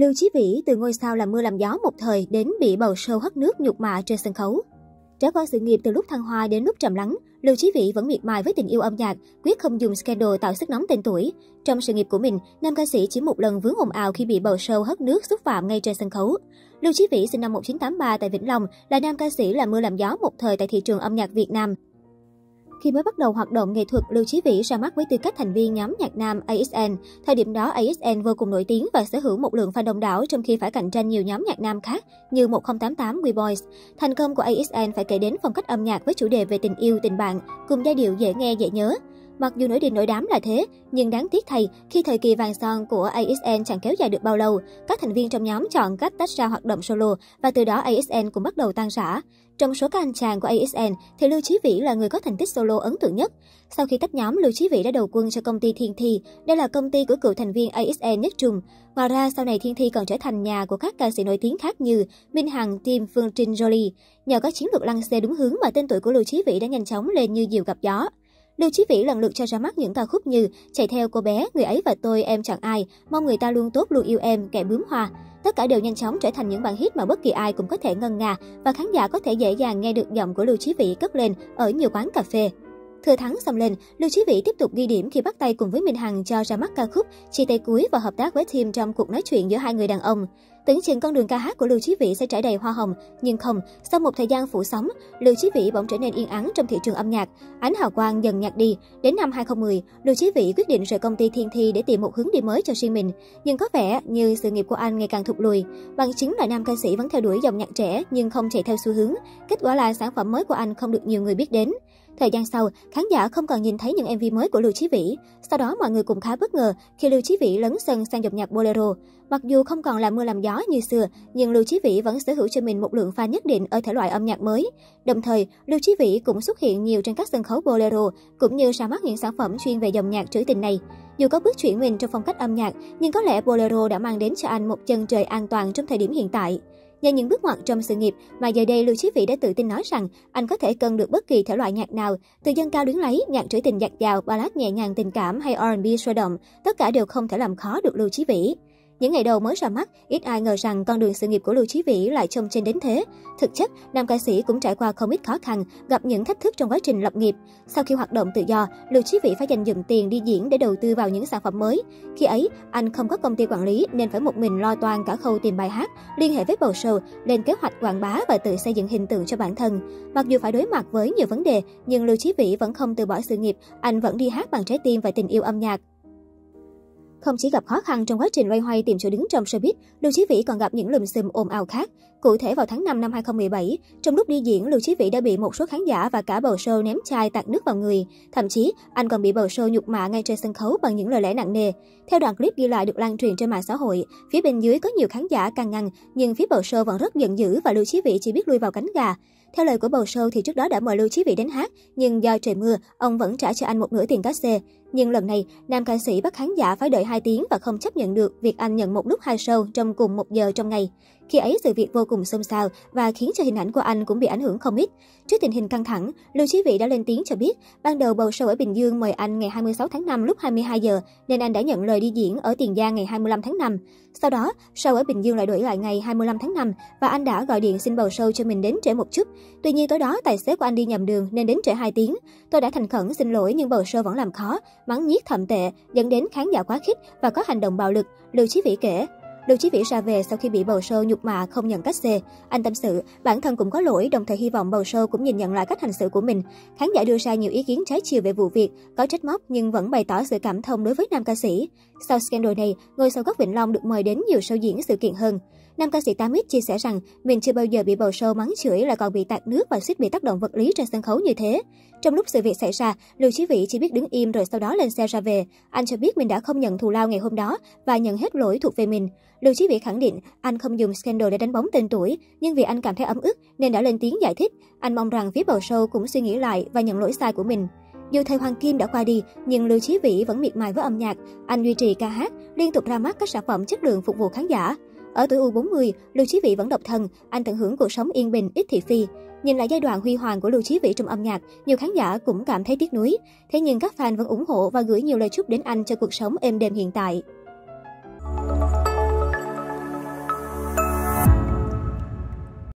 Lưu Chí Vĩ từ ngôi sao làm mưa làm gió một thời đến bị bầu sâu hất nước nhục mạ trên sân khấu. Trải qua sự nghiệp từ lúc thăng hoa đến lúc trầm lắng, Lưu Chí Vĩ vẫn miệt mài với tình yêu âm nhạc, quyết không dùng scandal tạo sức nóng tên tuổi. Trong sự nghiệp của mình, nam ca sĩ chỉ một lần vướng ồn ào khi bị bầu sâu hất nước xúc phạm ngay trên sân khấu. Lưu Chí Vĩ sinh năm 1983 tại Vĩnh Long, là nam ca sĩ làm mưa làm gió một thời tại thị trường âm nhạc Việt Nam. Khi mới bắt đầu hoạt động nghệ thuật, Lưu Chí Vĩ ra mắt với tư cách thành viên nhóm nhạc nam ASN. Thời điểm đó, ASN vô cùng nổi tiếng và sở hữu một lượng fan đông đảo trong khi phải cạnh tranh nhiều nhóm nhạc nam khác như 1088 We Boys. Thành công của ASN phải kể đến phong cách âm nhạc với chủ đề về tình yêu, tình bạn, cùng giai điệu dễ nghe, dễ nhớ. Mặc dù nổi đình nổi đám là thế, nhưng đáng tiếc thay, khi thời kỳ vàng son của ASN chẳng kéo dài được bao lâu, các thành viên trong nhóm chọn cách tách ra hoạt động solo và từ đó ASN cũng bắt đầu tan rã. Trong số các anh chàng của ASN, thì Lưu Chí Vĩ là người có thành tích solo ấn tượng nhất. Sau khi tách nhóm, Lưu Chí Vĩ đã đầu quân cho công ty Thiên Thi. Đây là công ty của cựu thành viên ASN nhất Trung. Ngoài ra, sau này Thiên Thi còn trở thành nhà của các ca sĩ nổi tiếng khác như Minh Hằng, Tim, Phương Trinh, Jolie. Nhờ có chiến lược lăng xe đúng hướng mà tên tuổi của Lưu Chí Vĩ đã nhanh chóng lên như diều gặp gió. Lưu Chí Vĩ lần lượt cho ra mắt những ca khúc như Chạy theo cô bé, Người ấy và tôi, Em chẳng ai, Mong người ta luôn tốt luôn yêu em, Kẻ bướm hoa. Tất cả đều nhanh chóng trở thành những bản hit mà bất kỳ ai cũng có thể ngân nga và khán giả có thể dễ dàng nghe được giọng của Lưu Chí Vĩ cất lên ở nhiều quán cà phê. Thừa thắng xông lên, Lưu Chí Vĩ tiếp tục ghi điểm khi bắt tay cùng với Minh Hằng cho ra mắt ca khúc Chia tay cuối và hợp tác với Tim trong cuộc nói chuyện giữa hai người đàn ông. Tưởng chừng con đường ca hát của Lưu Chí Vĩ sẽ trải đầy hoa hồng, nhưng không, sau một thời gian phủ sóng, Lưu Chí Vĩ bỗng trở nên yên ắng trong thị trường âm nhạc. Ánh hào quang dần nhạt đi. Đến năm 2010, Lưu Chí Vĩ quyết định rời công ty Thiên Thi để tìm một hướng đi mới cho riêng mình. Nhưng có vẻ như sự nghiệp của anh ngày càng thụt lùi. Bằng chứng là nam ca sĩ vẫn theo đuổi dòng nhạc trẻ nhưng không chạy theo xu hướng. Kết quả là sản phẩm mới của anh không được nhiều người biết đến. Thời gian sau, khán giả không còn nhìn thấy những MV mới của Lưu Chí Vĩ. Sau đó mọi người cũng khá bất ngờ khi Lưu Chí Vĩ lấn sân sang dòng nhạc bolero. Mặc dù không còn là mưa làm gió như xưa, nhưng Lưu Chí Vĩ vẫn sở hữu cho mình một lượng fan nhất định ở thể loại âm nhạc mới. Đồng thời, Lưu Chí Vĩ cũng xuất hiện nhiều trên các sân khấu bolero, cũng như ra mắt những sản phẩm chuyên về dòng nhạc trữ tình này. Dù có bước chuyển mình trong phong cách âm nhạc, nhưng có lẽ bolero đã mang đến cho anh một chân trời an toàn trong thời điểm hiện tại. Nhờ những bước ngoặt trong sự nghiệp mà giờ đây Lưu Chí Vĩ đã tự tin nói rằng anh có thể cân được bất kỳ thể loại nhạc nào, từ dân cao luyến lấy, nhạc trữ tình dạt dào, ballad nhẹ nhàng tình cảm hay R&B sôi động, tất cả đều không thể làm khó được Lưu Chí Vĩ. Những ngày đầu mới ra mắt, ít ai ngờ rằng con đường sự nghiệp của Lưu Chí Vĩ lại trông trên đến thế. Thực chất, nam ca sĩ cũng trải qua không ít khó khăn, gặp những thách thức trong quá trình lập nghiệp. Sau khi hoạt động tự do, Lưu Chí Vĩ phải dành dụm tiền đi diễn để đầu tư vào những sản phẩm mới. Khi ấy, anh không có công ty quản lý nên phải một mình lo toan cả khâu tìm bài hát, liên hệ với bầu show, lên kế hoạch quảng bá và tự xây dựng hình tượng cho bản thân. Mặc dù phải đối mặt với nhiều vấn đề, nhưng Lưu Chí Vĩ vẫn không từ bỏ sự nghiệp, anh vẫn đi hát bằng trái tim và tình yêu âm nhạc. Không chỉ gặp khó khăn trong quá trình loay hoay tìm chỗ đứng trong showbiz, Lưu Chí Vĩ còn gặp những lùm xùm ồn ào khác. Cụ thể vào tháng 5 năm 2017, trong lúc đi diễn, Lưu Chí Vĩ đã bị một số khán giả và cả bầu show ném chai tạt nước vào người. Thậm chí, anh còn bị bầu show nhục mạ ngay trên sân khấu bằng những lời lẽ nặng nề. Theo đoạn clip ghi lại được lan truyền trên mạng xã hội, phía bên dưới có nhiều khán giả can ngăn, nhưng phía bầu show vẫn rất giận dữ và Lưu Chí Vĩ chỉ biết lui vào cánh gà. Theo lời của bầu show thì trước đó đã mời Lưu Chí Vĩ đến hát, nhưng do trời mưa, ông vẫn trả cho anh một nửa tiền cá xê. Nhưng lần này, nam ca sĩ bắt khán giả phải đợi 2 tiếng và không chấp nhận được việc anh nhận một lúc hai show trong cùng một giờ trong ngày. Khi ấy sự việc vô cùng xôn xao và khiến cho hình ảnh của anh cũng bị ảnh hưởng không ít. Trước tình hình căng thẳng, Lưu Chí Vĩ đã lên tiếng cho biết, ban đầu bầu show ở Bình Dương mời anh ngày 26 tháng 5 lúc 22 giờ nên anh đã nhận lời đi diễn ở Tiền Giang ngày 25 tháng 5. Sau đó, show ở Bình Dương lại đổi lại ngày 25 tháng 5 và anh đã gọi điện xin bầu show cho mình đến trễ một chút. Tuy nhiên tối đó tài xế của anh đi nhầm đường nên đến trễ 2 tiếng. Tôi đã thành khẩn xin lỗi nhưng bầu show vẫn làm khó, mắng nhiếc thậm tệ, dẫn đến khán giả quá khích và có hành động bạo lực, Lưu Chí Vĩ kể. Lưu Chí Vĩ ra về sau khi bị bầu sơ nhục mạ không nhận cách xê. Anh tâm sự, bản thân cũng có lỗi, đồng thời hy vọng bầu sơ cũng nhìn nhận lại cách hành xử của mình. Khán giả đưa ra nhiều ý kiến trái chiều về vụ việc, có trách móc nhưng vẫn bày tỏ sự cảm thông đối với nam ca sĩ. Sau scandal này, ngôi sao gốc Vĩnh Long được mời đến nhiều show diễn sự kiện hơn. Nam ca sĩ Tamit chia sẻ rằng mình chưa bao giờ bị bầu sâu mắng chửi là còn bị tạt nước và suýt bị tác động vật lý trên sân khấu như thế. Trong lúc sự việc xảy ra, Lưu Chí Vĩ chỉ biết đứng im rồi sau đó lên xe ra về. Anh cho biết mình đã không nhận thù lao ngày hôm đó và nhận hết lỗi thuộc về mình. Lưu Chí Vĩ khẳng định anh không dùng scandal để đánh bóng tên tuổi, nhưng vì anh cảm thấy ấm ức nên đã lên tiếng giải thích. Anh mong rằng phía bầu sâu cũng suy nghĩ lại và nhận lỗi sai của mình. Dù thời Hoàng Kim đã qua đi, nhưng Lưu Chí Vĩ vẫn miệt mài với âm nhạc. Anh duy trì ca hát, liên tục ra mắt các sản phẩm chất lượng phục vụ khán giả. Ở tuổi U40, Lưu Chí Vĩ vẫn độc thân, anh tận hưởng cuộc sống yên bình, ít thị phi. Nhìn lại giai đoạn huy hoàng của Lưu Chí Vĩ trong âm nhạc, nhiều khán giả cũng cảm thấy tiếc nuối. Thế nhưng các fan vẫn ủng hộ và gửi nhiều lời chúc đến anh cho cuộc sống êm đềm hiện tại.